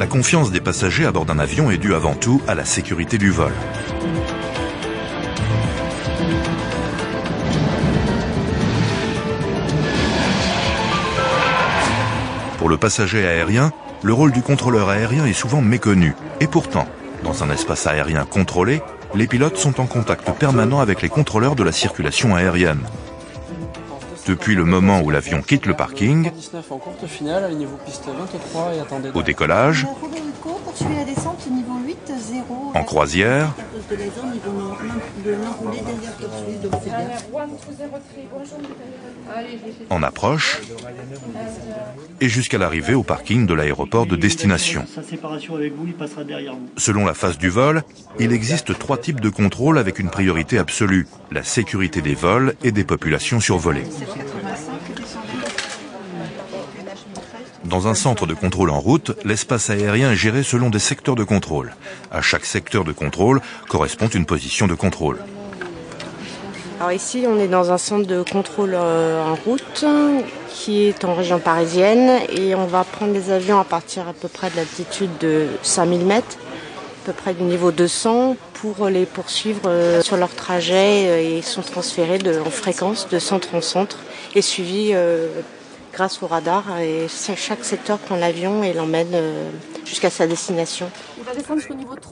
La confiance des passagers à bord d'un avion est due avant tout à la sécurité du vol. Pour le passager aérien, le rôle du contrôleur aérien est souvent méconnu. Et pourtant, dans un espace aérien contrôlé, les pilotes sont en contact permanent avec les contrôleurs de la circulation aérienne. Depuis le moment où l'avion quitte le parking, au décollage, en croisière, en approche. Et jusqu'à l'arrivée au parking de l'aéroport de destination. Selon la phase du vol, il existe trois types de contrôle avec une priorité absolue, la sécurité des vols et des populations survolées. Dans un centre de contrôle en route, l'espace aérien est géré selon des secteurs de contrôle. À chaque secteur de contrôle correspond une position de contrôle. Alors ici, on est dans un centre de contrôle euh, en route qui est en région parisienne et on va prendre des avions à partir à peu près de l'altitude de 5000 mètres, à peu près du niveau 200, pour les poursuivre euh, sur leur trajet euh, et sont transférés en fréquence de centre en centre et suivis grâce au radar et chaque secteur prend l'avion et l'emmène euh, jusqu'à sa destination.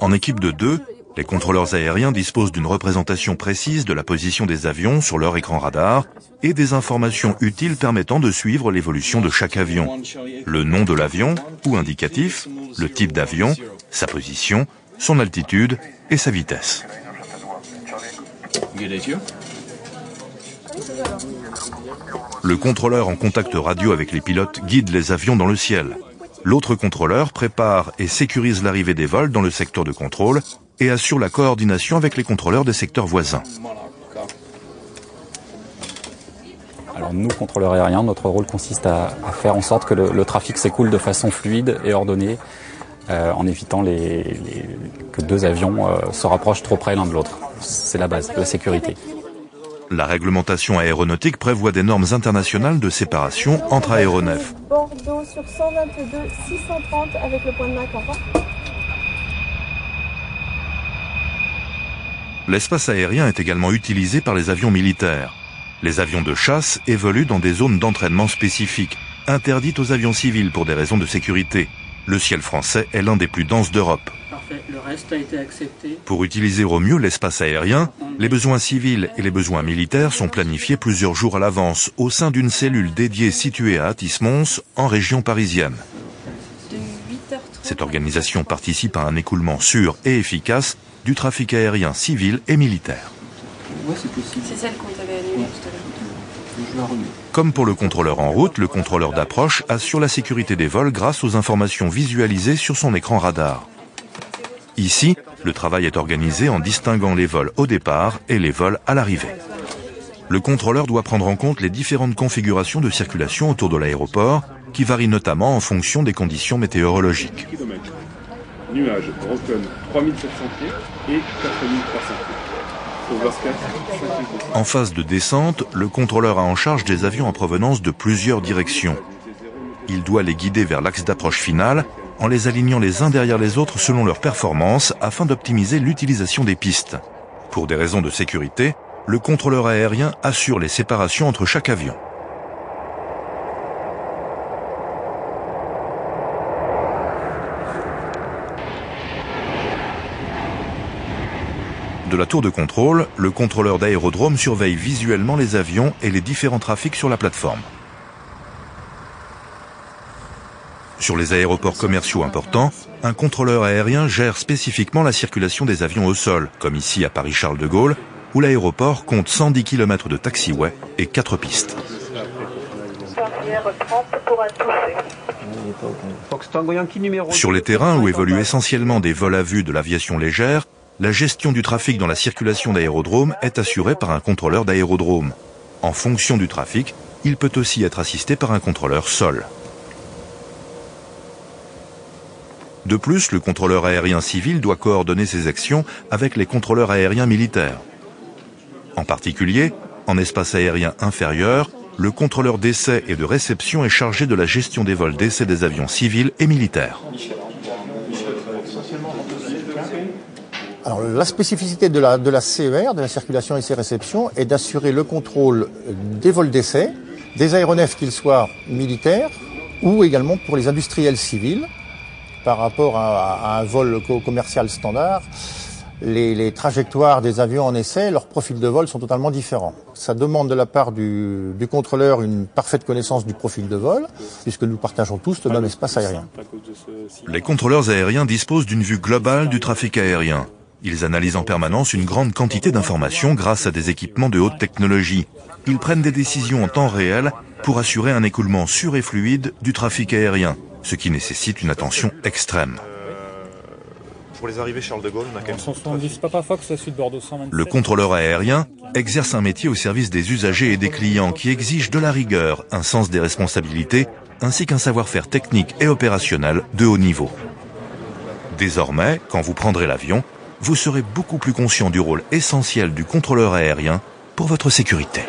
En équipe de deux, les contrôleurs aériens disposent d'une représentation précise de la position des avions sur leur écran radar et des informations utiles permettant de suivre l'évolution de chaque avion. Le nom de l'avion ou indicatif, le type d'avion, sa position, son altitude et sa vitesse. Le contrôleur en contact radio avec les pilotes guide les avions dans le ciel. L'autre contrôleur prépare et sécurise l'arrivée des vols dans le secteur de contrôle et assure la coordination avec les contrôleurs des secteurs voisins. Alors nous, contrôleurs aériens, notre rôle consiste à, faire en sorte que le, trafic s'écoule de façon fluide et ordonnée, euh, en évitant que deux avions euh, se rapprochent trop près l'un de l'autre. C'est la base, la sécurité. La réglementation aéronautique prévoit des normes internationales de séparation entre aéronefs. Bordeaux sur 122 630 avec le point de L'espace aérien est également utilisé par les avions militaires. Les avions de chasse évoluent dans des zones d'entraînement spécifiques, interdites aux avions civils pour des raisons de sécurité. Le ciel français est l'un des plus denses d'Europe. Pour utiliser au mieux l'espace aérien, les besoins civils et les besoins militaires sont planifiés plusieurs jours à l'avance au sein d'une cellule dédiée située à Atis-Mons, en région parisienne. Cette organisation participe à un écoulement sûr et efficace du trafic aérien civil et militaire. Comme pour le contrôleur en route, le contrôleur d'approche assure la sécurité des vols grâce aux informations visualisées sur son écran radar. Ici, le travail est organisé en distinguant les vols au départ et les vols à l'arrivée. Le contrôleur doit prendre en compte les différentes configurations de circulation autour de l'aéroport, qui varient notamment en fonction des conditions météorologiques. Nuages, Broken, 3700 pieds et 4300 pieds. En phase de descente, le contrôleur a en charge des avions en provenance de plusieurs directions. Il doit les guider vers l'axe d'approche finale en les alignant les uns derrière les autres selon leur performance afin d'optimiser l'utilisation des pistes. Pour des raisons de sécurité, le contrôleur aérien assure les séparations entre chaque avion. De la tour de contrôle, le contrôleur d'aérodrome surveille visuellement les avions et les différents trafics sur la plateforme. Sur les aéroports commerciaux importants, un contrôleur aérien gère spécifiquement la circulation des avions au sol, comme ici à Paris-Charles de Gaulle, où l'aéroport compte 110 km de taxiway et 4 pistes. Sur les terrains où évoluent essentiellement des vols à vue de l'aviation légère, la gestion du trafic dans la circulation d'aérodrome est assurée par un contrôleur d'aérodrome. En fonction du trafic, il peut aussi être assisté par un contrôleur sol. De plus, le contrôleur aérien civil doit coordonner ses actions avec les contrôleurs aériens militaires. En particulier, en espace aérien inférieur, le contrôleur d'essai et de réception est chargé de la gestion des vols d'essai des avions civils et militaires. Alors, la spécificité de la, de la CER, de la circulation et ses réceptions, est d'assurer le contrôle des vols d'essai, des aéronefs qu'ils soient militaires ou également pour les industriels civils, par rapport à, un vol commercial standard les, les, trajectoires des avions en essai, leurs profils de vol sont totalement différents. Ça demande de la part du, du, contrôleur une parfaite connaissance du profil de vol, puisque nous partageons tous le même espace aérien. Les contrôleurs aériens disposent d'une vue globale du trafic aérien. Ils analysent en permanence une grande quantité d'informations grâce à des équipements de haute technologie. Ils prennent des décisions en temps réel pour assurer un écoulement sûr et fluide du trafic aérien, ce qui nécessite une attention extrême. Pour les arrivées Charles de Gaulle, on a quand même... Le contrôleur aérien exerce un métier au service des usagers et des clients qui exige de la rigueur, un sens des responsabilités, ainsi qu'un savoir-faire technique et opérationnel de haut niveau. Désormais, quand vous prendrez l'avion, vous serez beaucoup plus conscient du rôle essentiel du contrôleur aérien pour votre sécurité.